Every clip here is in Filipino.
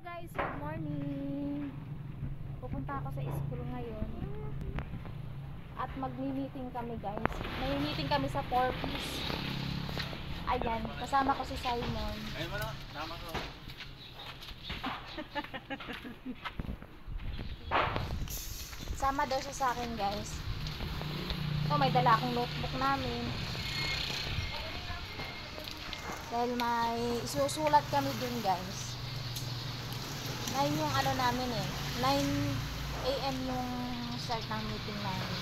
guys, good morning. Pupunta ako sa school ngayon. At magmi-meeting kami guys. May meeting kami sa 4 piece. Ayan, kasama ko si Simon. Ayun mo na, tama ko. Sama daw siya sa akin guys. Oh, may dala akong notebook namin. Dahil may isusulat kami dun guys. 9 yung ano namin eh. 9 a.m. yung start ng meeting namin.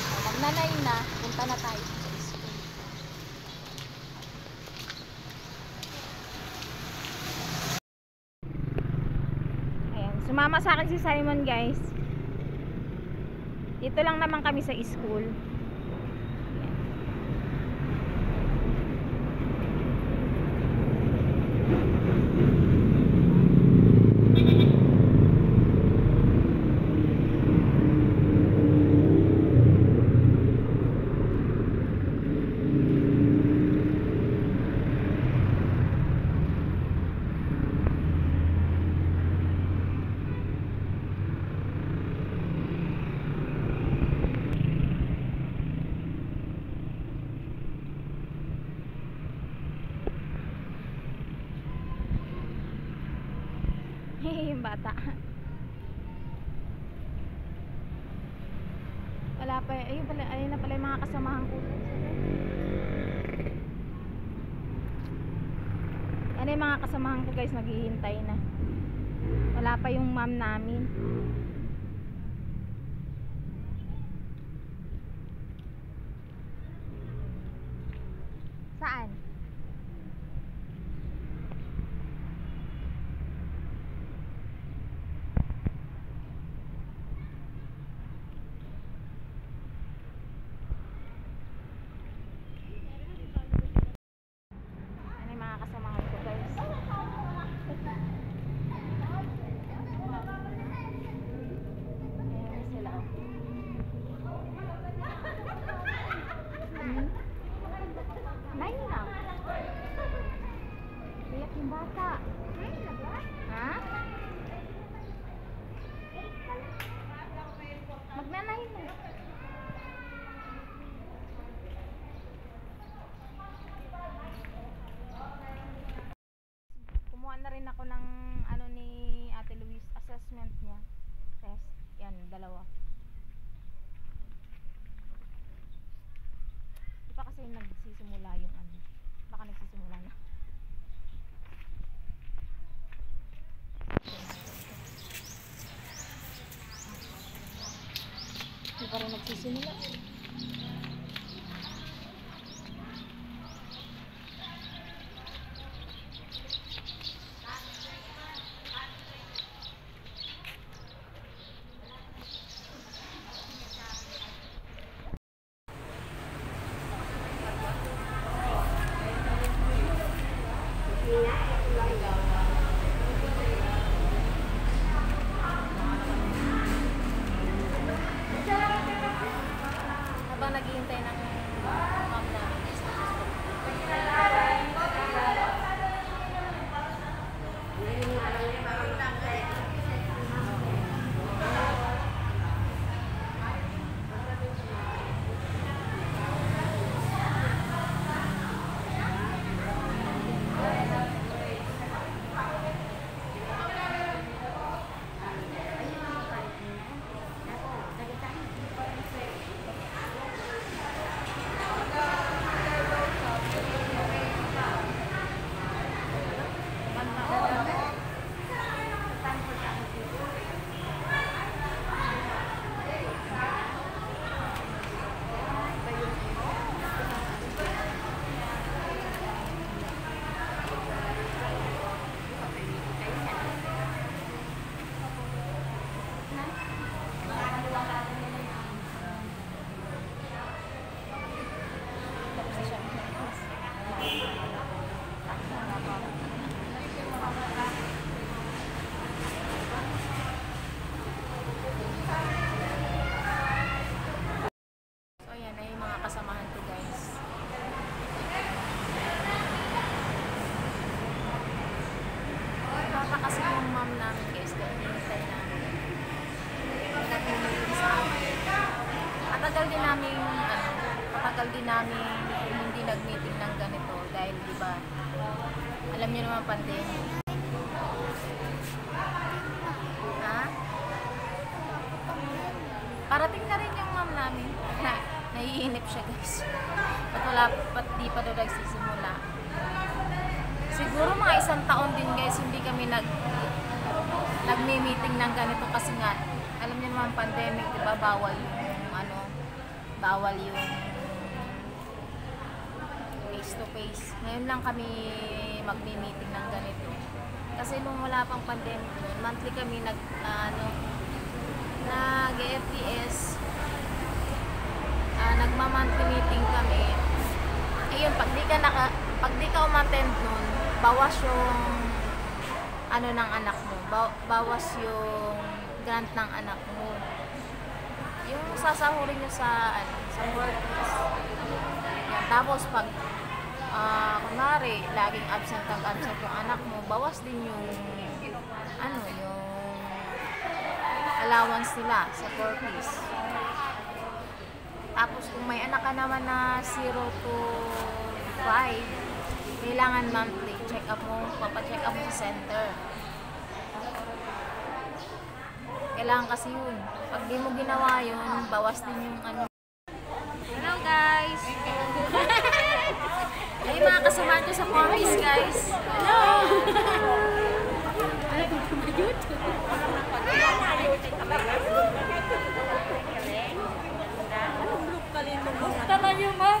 So, pag na 9 na, punta na tayo sa school. Sumama sa akin si Simon guys. Dito lang naman kami sa school. Ayan. Yung bata. Wala pa, ayun pala, ayun na pala yung mga kasamahan ko. Yan yung mga kasamahan ko guys, naghihintay na. Wala pa yung mom namin. Saan? Ano yung mga kasamahan ko guys. Ayan sila. Hmm? Nine lang. Iyak yung bata. Ha? Magnanay na. Kumuha na rin ako ng ano ni Ate Luis assessment niya. Test. Yan, dalawa. Di pa kasi nagsisimula yung ano. Baka nagsisimula na. Di pa rin nagsisimula. Namin hindi nag-meeting ng ganito dahil di ba alam niyo naman pandemic. Ha? Parating na rin yung mom namin. Na, naiinip siya guys. At wala, pat di pa daw nagsisimula. Siguro mga isang taon din guys, hindi kami nag nagmi-meeting ng ganito kasi nga, alam niyo naman pandemic, di ba, bawal yung ano, bawal yung face to face. Ngayon lang kami magmi-meeting ng ganito. Kasi nung wala pang pandemic noon, monthly kami nag, ah, ano, nag-FTS, ah, nagma-monthly meeting kami. Ayun, pag di ka naka, pag di ka umattend nun, bawas yung ano ng anak mo, ba- bawas yung grant ng anak mo. Yung sasahurin nyo sa, ano, sa. Yan. Tapos pag, ah, kunwari, laging absent ang absent yung anak mo, bawas din yung, ano, yung allowance nila sa workplace. Tapos kung may anak ka naman na 0 to 5, kailangan monthly check up mo, papacheck up mo sa center. Kailangan kasi yun. Pag di mo ginawa yun, bawas din yung ano. Hello guys! Ay, mga kasama ko sa Pomis guys. Hello! Kumusta na yung ma'am?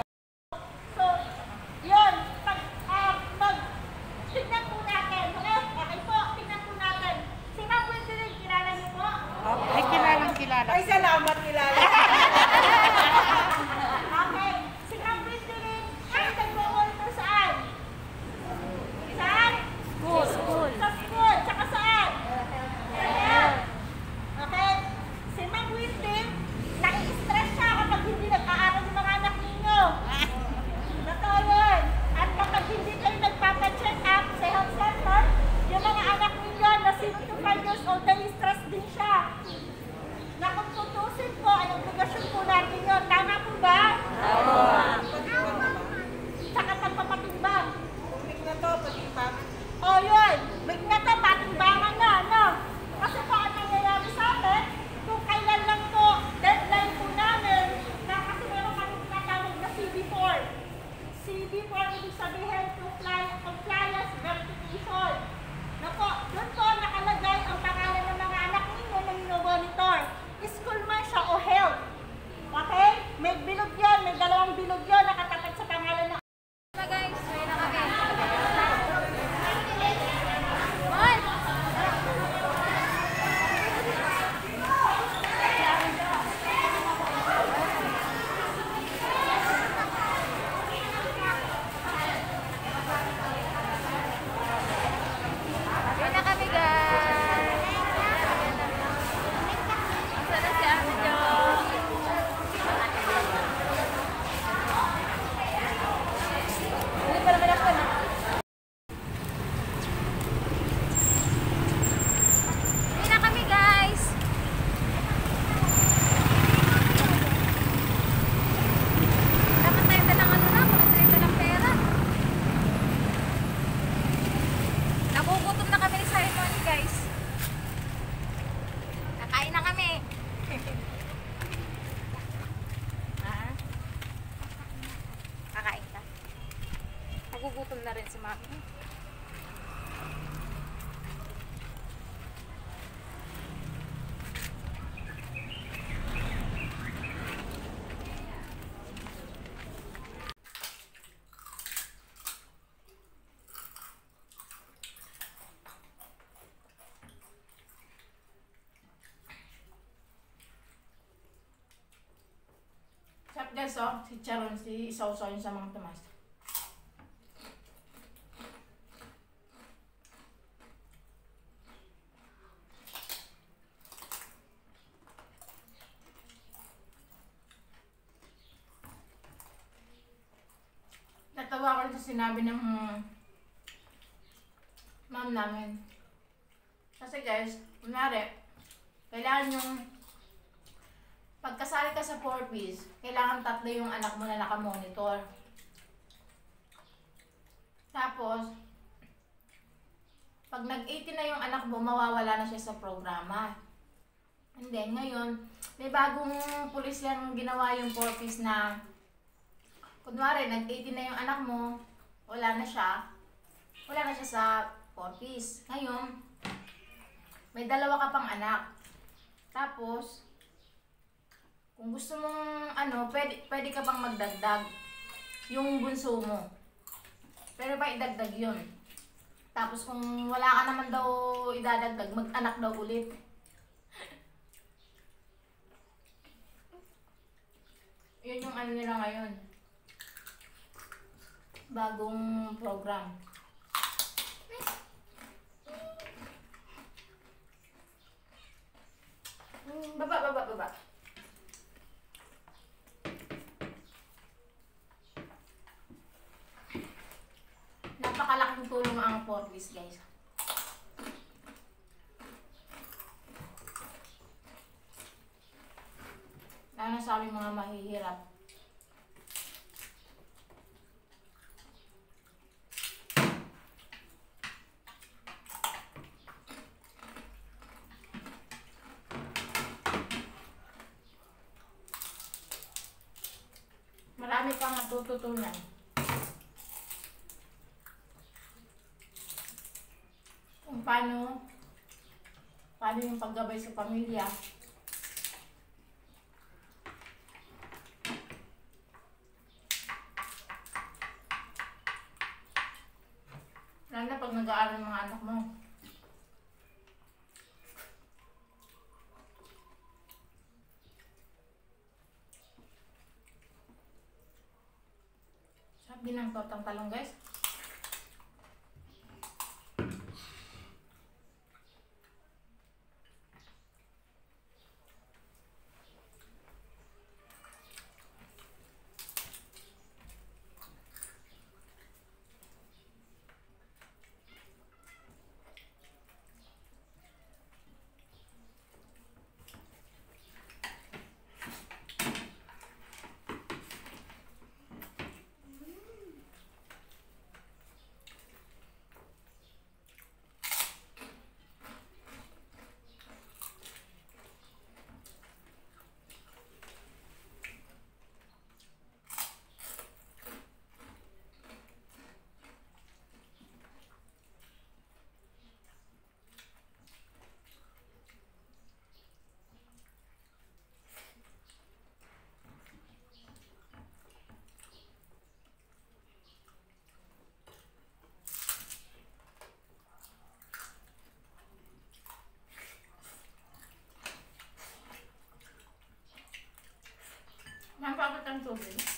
Sarap guys, oh. Si Charon, si isaw-saw yun sa mga tumas. Natawa ko sa sinabi ng ma'am namin. Kasi guys, kunwari, kailangan yung pagkasali ka sa 4 piece, kailangan tatlo yung anak mo na nakamonitor. Tapos, pag nag-18 na yung anak mo, mawawala na siya sa programa. And then, ngayon, may bagong pulis yung ginawa yung 4 piece na kunwari, nag-18 na yung anak mo, wala na siya, wala na siya sa 4 piece. Ngayon, may dalawa ka pang anak. Tapos, kung gusto mong ano, pwede, pwede ka pang magdagdag yung bunso mo. Pero pa idagdag yun. Tapos kung wala ka naman daw idadagdag, mag-anak daw ulit. Yun yung ano nila ngayon. Bagong program. Baba, baba, baba. Forbis, guys. Lalo sa aming mga mahihirap. Marami pang matututunan. Kung paano, paano yung paggabay sa pamilya. Lalo na pag nag-aaral ng mga anak mo. Sarap din ang tortang talong guys. I'm so.